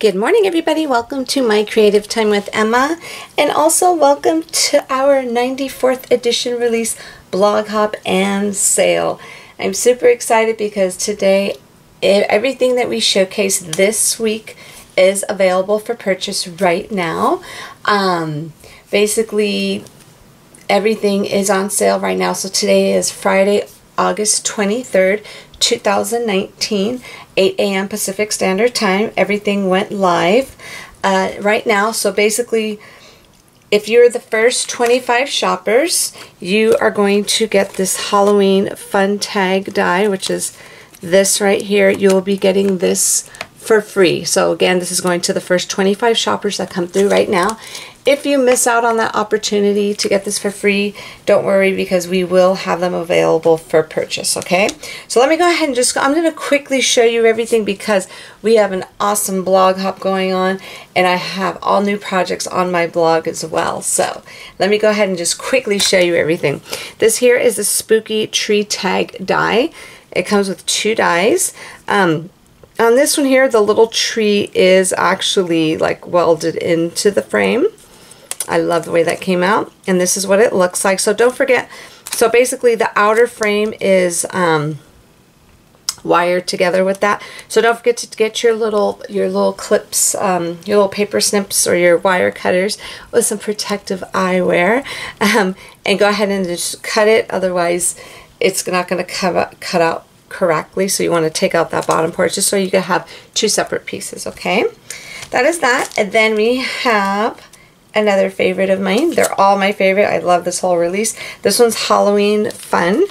Good morning, everybody. Welcome to my Creative Time with Emma, and also welcome to our 94th edition release blog hop and sale. I'm super excited because today everything that we showcase this week is available for purchase right now. Um, basically, everything is on sale right now. So today is Friday, August 23rd, 2019, 8 a.m. Pacific Standard Time. Everything went live uh, right now. So basically, if you're the first 25 shoppers, you are going to get this Halloween fun tag die, which is this right here. You'll be getting this for free. So again, this is going to the first 25 shoppers that come through right now. If you miss out on that opportunity to get this for free, don't worry because we will have them available for purchase, okay? So let me go ahead and just, I'm going to quickly show you everything because we have an awesome blog hop going on and I have all new projects on my blog as well. So let me go ahead and just quickly show you everything. This here is a spooky tree tag die. It comes with two dies. Um, on this one here, the little tree is actually like welded into the frame. I love the way that came out. And this is what it looks like. So don't forget, so basically the outer frame is um, wired together with that. So don't forget to get your little your little clips, um, your little paper snips or your wire cutters with some protective eyewear. Um, and go ahead and just cut it. Otherwise, it's not going to cut out correctly. So you want to take out that bottom part just so you can have two separate pieces, okay? That is that. And then we have another favorite of mine. They're all my favorite. I love this whole release. This one's Halloween Fun.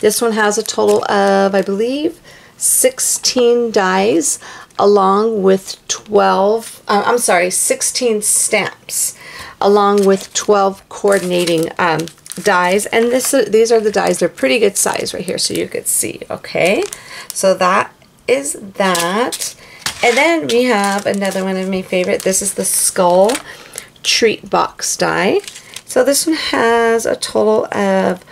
This one has a total of, I believe, 16 dies along with 12, uh, I'm sorry, 16 stamps along with 12 coordinating um, dies. And this these are the dies. They're pretty good size right here so you could see, okay? So that is that. And then we have another one of my favorite. This is the Skull treat box die. So this one has a total of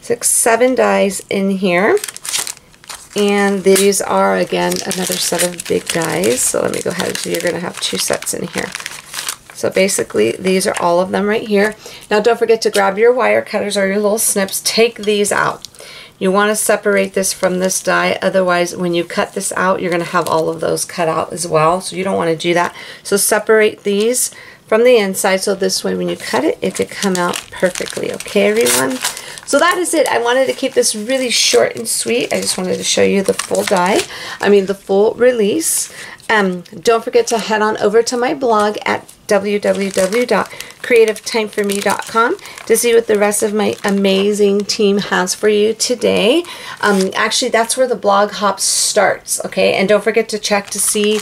six, seven dies in here. And these are, again, another set of big dies. So let me go ahead. So you're going to have two sets in here. So basically, these are all of them right here. Now, don't forget to grab your wire cutters or your little snips. Take these out. You want to separate this from this die. Otherwise, when you cut this out, you're going to have all of those cut out as well. So you don't want to do that. So separate these from the inside so this way when you cut it, it could come out perfectly. Okay, everyone? So that is it. I wanted to keep this really short and sweet. I just wanted to show you the full die. I mean, the full release. Um, don't forget to head on over to my blog at www.creativetimeforme.com to see what the rest of my amazing team has for you today. Um, actually, that's where the blog hop starts, okay? And don't forget to check to see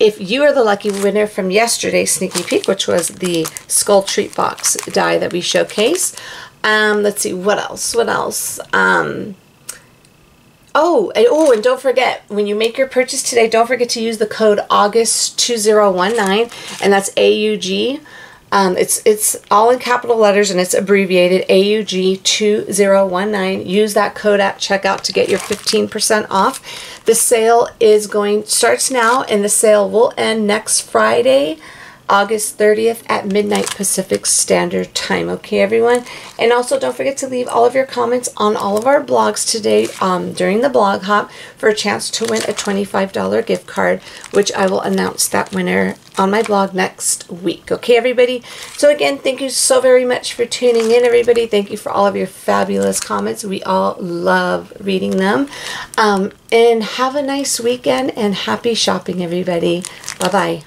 if you are the lucky winner from yesterday's sneaky peek, which was the skull treat box die that we showcased. Um, let's see, what else? What else? Um, oh, and, oh, and don't forget, when you make your purchase today, don't forget to use the code AUGUST2019, and that's AUG um, it's it's all in capital letters and it's abbreviated AUG 2019. Use that code at checkout to get your 15% off. The sale is going starts now and the sale will end next Friday. August 30th at midnight Pacific Standard Time. Okay, everyone? And also don't forget to leave all of your comments on all of our blogs today um, during the blog hop for a chance to win a $25 gift card, which I will announce that winner on my blog next week. Okay, everybody? So again, thank you so very much for tuning in, everybody. Thank you for all of your fabulous comments. We all love reading them. Um, and have a nice weekend and happy shopping, everybody. Bye-bye.